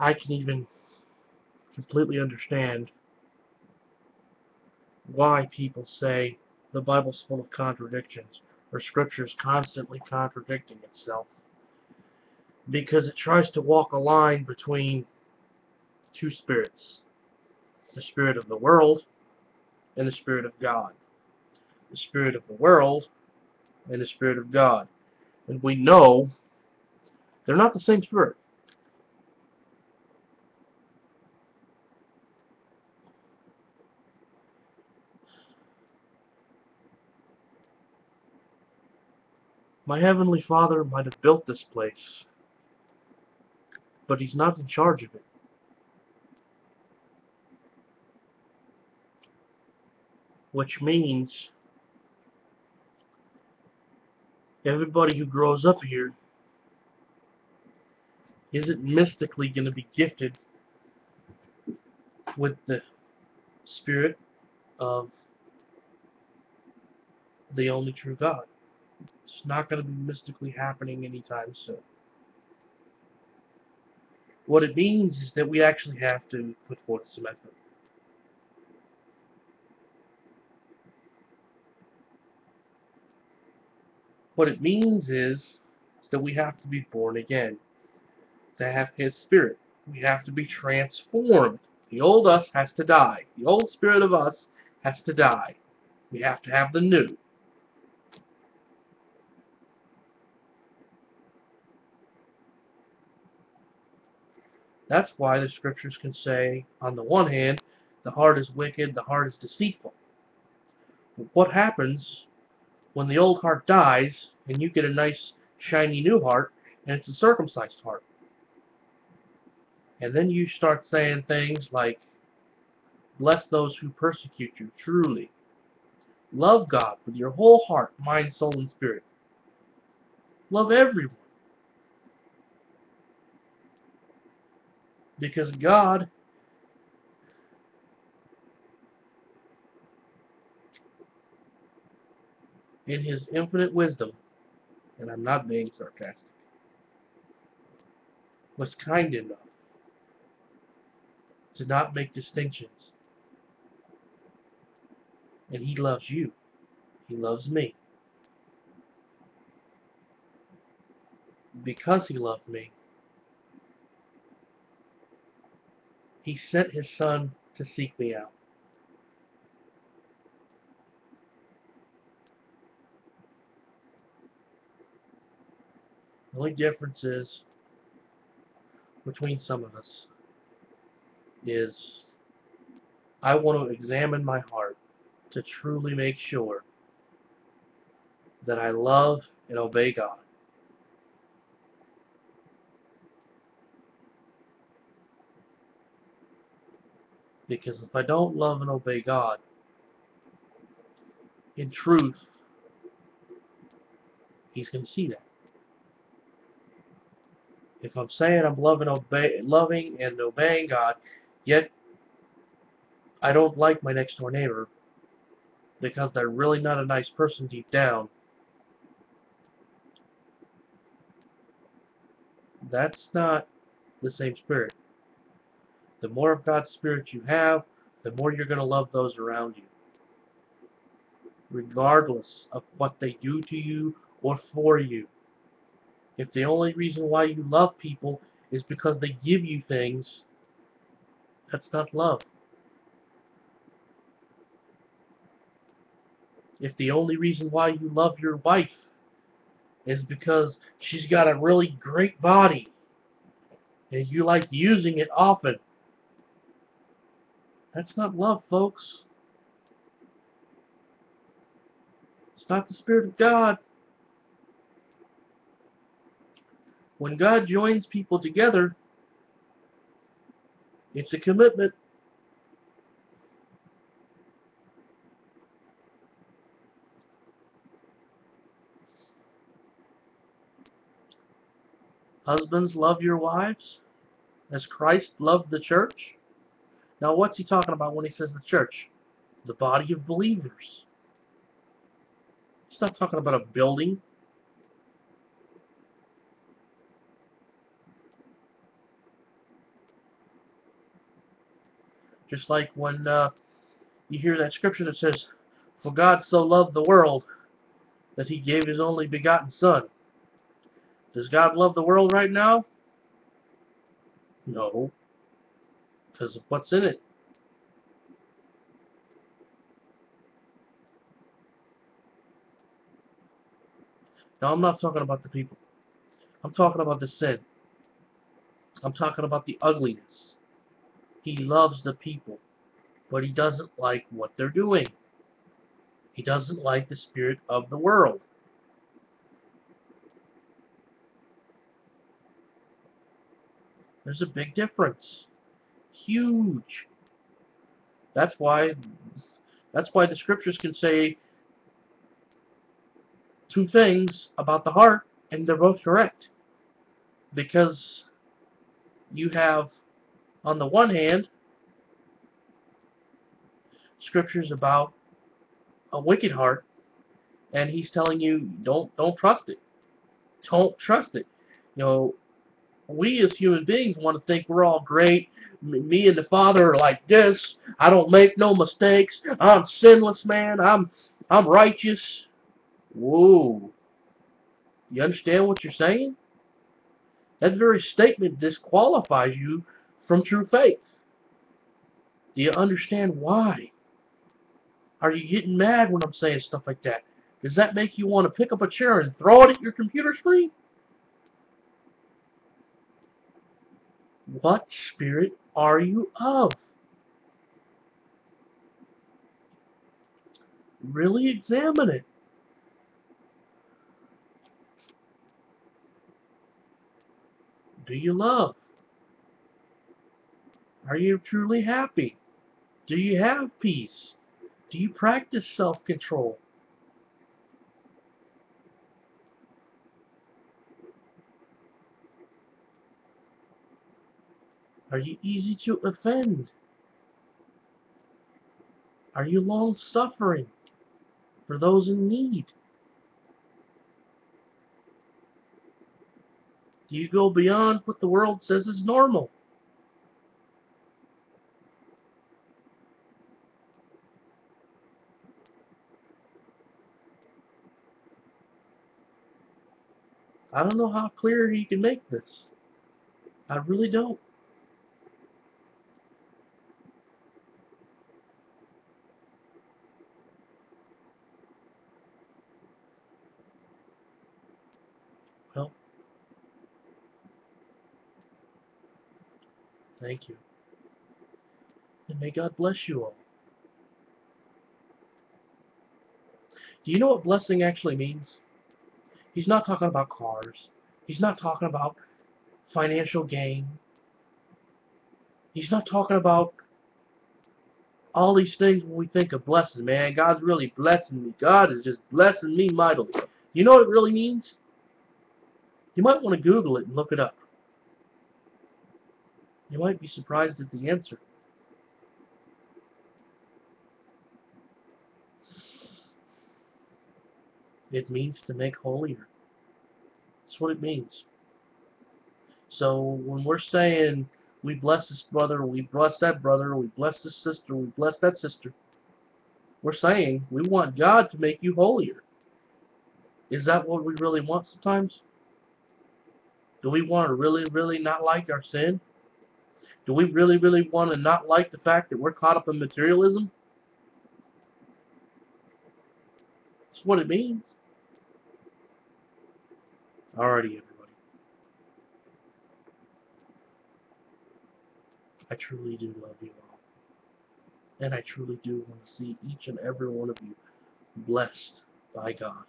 I can even completely understand why people say the Bible's full of contradictions or Scripture's constantly contradicting itself. Because it tries to walk a line between two spirits the spirit of the world and the spirit of God. The spirit of the world and the spirit of God. And we know they're not the same spirit. My Heavenly Father might have built this place, but He's not in charge of it. Which means everybody who grows up here isn't mystically going to be gifted with the spirit of the only true God. It's not going to be mystically happening anytime soon. What it means is that we actually have to put forth some effort. What it means is, is that we have to be born again. To have His Spirit. We have to be transformed. The old us has to die. The old spirit of us has to die. We have to have the new. That's why the scriptures can say, on the one hand, the heart is wicked, the heart is deceitful. But what happens when the old heart dies and you get a nice, shiny new heart, and it's a circumcised heart? And then you start saying things like, Bless those who persecute you, truly. Love God with your whole heart, mind, soul, and spirit. Love everyone. Because God in his infinite wisdom, and I'm not being sarcastic, was kind enough to not make distinctions. And he loves you. He loves me. Because he loved me, He sent his son to seek me out. The only difference is between some of us is I want to examine my heart to truly make sure that I love and obey God. Because if I don't love and obey God, in truth, He's going to see that. If I'm saying I'm loving, obey, loving and obeying God, yet I don't like my next door neighbor because they're really not a nice person deep down, that's not the same spirit. The more of God's Spirit you have, the more you're going to love those around you. Regardless of what they do to you or for you. If the only reason why you love people is because they give you things, that's not love. If the only reason why you love your wife is because she's got a really great body and you like using it often, that's not love, folks. It's not the Spirit of God. When God joins people together, it's a commitment. Husbands, love your wives as Christ loved the church. Now, what's he talking about when he says the church? The body of believers. He's not talking about a building. Just like when uh, you hear that scripture that says, For God so loved the world that he gave his only begotten Son. Does God love the world right now? No. Because of what's in it. Now, I'm not talking about the people. I'm talking about the sin. I'm talking about the ugliness. He loves the people, but he doesn't like what they're doing. He doesn't like the spirit of the world. There's a big difference. Huge. That's why that's why the scriptures can say two things about the heart and they're both correct. Because you have on the one hand scriptures about a wicked heart and he's telling you don't don't trust it. Don't trust it. You know, we as human beings want to think we're all great. Me and the Father are like this. I don't make no mistakes. I'm sinless, man. I'm I'm righteous. Whoa. You understand what you're saying? That very statement disqualifies you from true faith. Do you understand why? Are you getting mad when I'm saying stuff like that? Does that make you want to pick up a chair and throw it at your computer screen? What spirit are you of? Really examine it. Do you love? Are you truly happy? Do you have peace? Do you practice self-control? Are you easy to offend? Are you long-suffering for those in need? Do you go beyond what the world says is normal? I don't know how clear he can make this. I really don't. Thank you. And may God bless you all. Do you know what blessing actually means? He's not talking about cars. He's not talking about financial gain. He's not talking about all these things when we think of blessing, man. God's really blessing me. God is just blessing me mightily. You know what it really means? You might want to Google it and look it up. You might be surprised at the answer. It means to make holier. That's what it means. So when we're saying we bless this brother, we bless that brother, we bless this sister, we bless that sister, we're saying we want God to make you holier. Is that what we really want sometimes? Do we want to really, really not like our sin? Do we really, really want to not like the fact that we're caught up in materialism? That's what it means. Alrighty, everybody. I truly do love you all. And I truly do want to see each and every one of you blessed by God.